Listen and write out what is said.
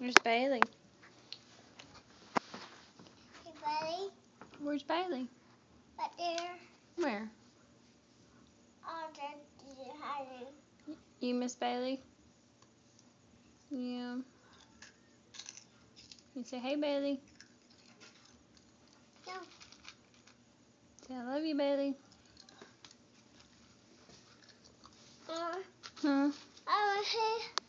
Where's Bailey? Hey, Bailey. Where's Bailey? Right there. Where? Oh, that's hiding. You miss Bailey? Yeah. You say, hey, Bailey. No. Say, I love you, Bailey. Uh, huh? I was here.